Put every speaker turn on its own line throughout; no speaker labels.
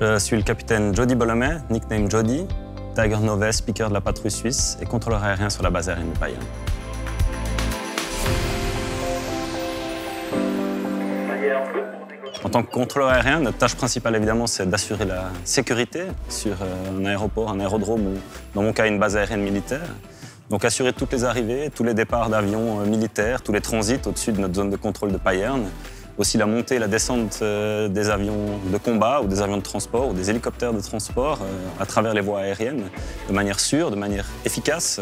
Je suis le capitaine Jody Bolomet, nickname Jody, Tiger Novet, speaker de la patrouille suisse et contrôleur aérien sur la base aérienne de Payerne. En tant que contrôleur aérien, notre tâche principale évidemment c'est d'assurer la sécurité sur euh, un aéroport, un aérodrome ou dans mon cas une base aérienne militaire. Donc assurer toutes les arrivées, tous les départs d'avions euh, militaires, tous les transits au-dessus de notre zone de contrôle de Payerne, aussi la montée et la descente euh, des avions de combat ou des avions de transport ou des hélicoptères de transport euh, à travers les voies aériennes de manière sûre, de manière efficace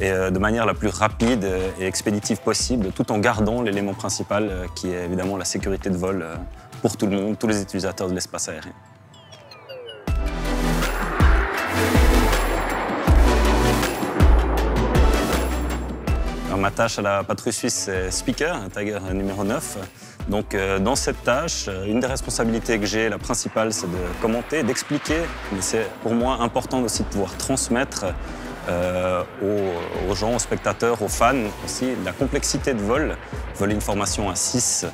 et euh, de manière la plus rapide et expéditive possible, tout en gardant l'élément principal qui est évidemment la sécurité de vol pour tout le monde, tous les utilisateurs de l'espace aérien. Ma tâche à la patrouille suisse, c'est speaker, Tiger numéro 9. Donc euh, dans cette tâche, euh, une des responsabilités que j'ai, la principale, c'est de commenter, d'expliquer, mais c'est pour moi important aussi de pouvoir transmettre euh, aux, gens, aux spectateurs, aux fans aussi, la complexité de vol. Voler une formation à 6,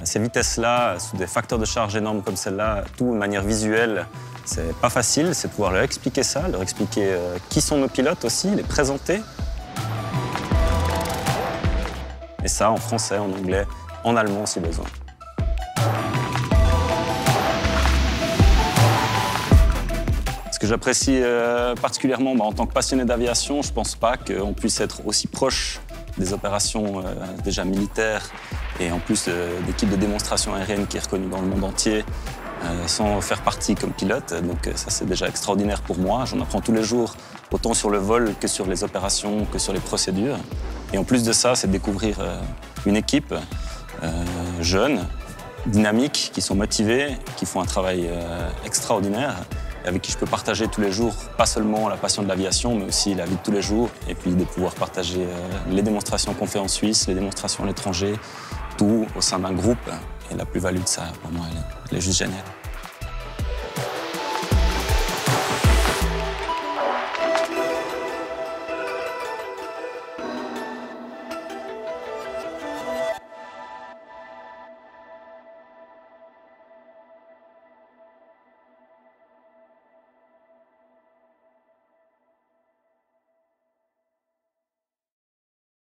à ces vitesses-là, sous des facteurs de charge énormes comme celle-là, tout de manière visuelle, c'est pas facile, c'est pouvoir leur expliquer ça, leur expliquer qui sont nos pilotes aussi, les présenter. Et ça en français, en anglais, en allemand si besoin. Ce que j'apprécie euh, particulièrement bah, en tant que passionné d'aviation, je ne pense pas qu'on puisse être aussi proche des opérations euh, déjà militaires et en plus euh, d'équipes de démonstration aérienne qui est reconnue dans le monde entier sans faire partie comme pilote. Donc ça c'est déjà extraordinaire pour moi. J'en apprends tous les jours, autant sur le vol que sur les opérations, que sur les procédures. Et en plus de ça, c'est de découvrir une équipe euh, jeunes, dynamiques, qui sont motivés, qui font un travail euh, extraordinaire avec qui je peux partager tous les jours, pas seulement la passion de l'aviation, mais aussi la vie de tous les jours, et puis de pouvoir partager euh, les démonstrations qu'on fait en Suisse, les démonstrations à l'étranger, tout au sein d'un groupe. Et la plus-value de ça, pour moi, elle est juste géniale.